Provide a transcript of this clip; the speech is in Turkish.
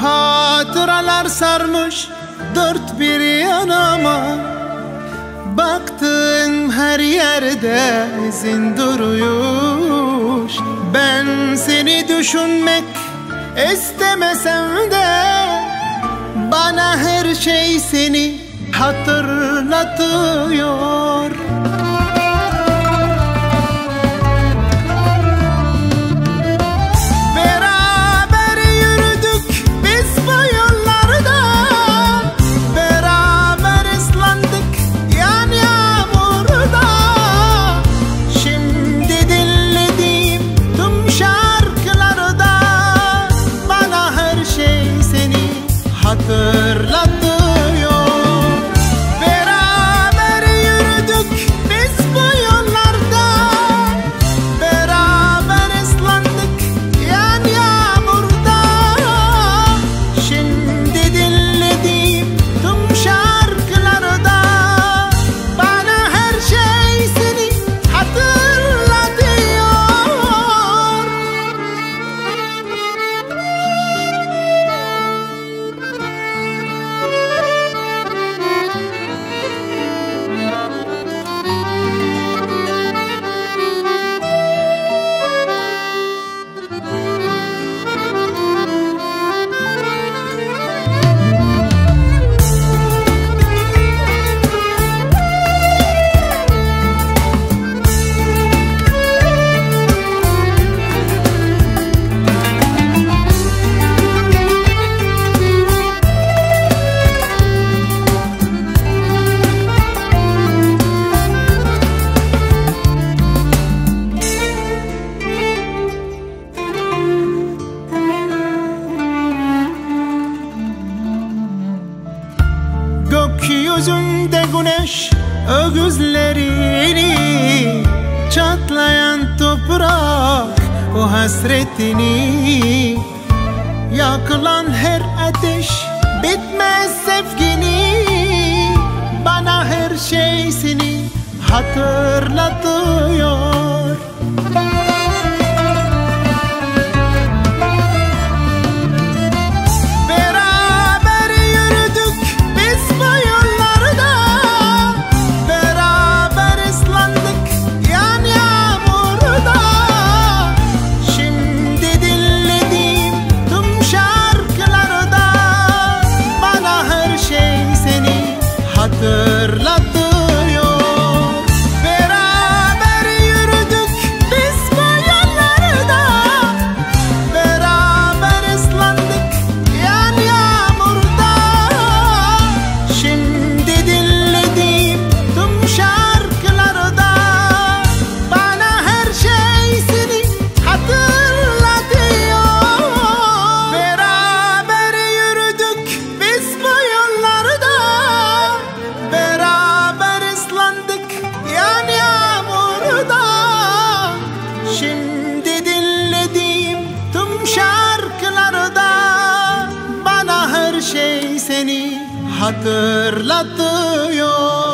Rüzgar sarmış dört bir yanama Baktığım her yerde izin duruyor. Ben seni düşünmek istemesem de Bana her şey seni hatırlatıyor Gökyüzünde güneş ögüzlerini Çatlayan toprak o hasretini Yakılan her ateş bitmez sevgini. Bana her şey seni hatırlatıyor tüm şarkılarda Bana her şey seni hatırlatıyor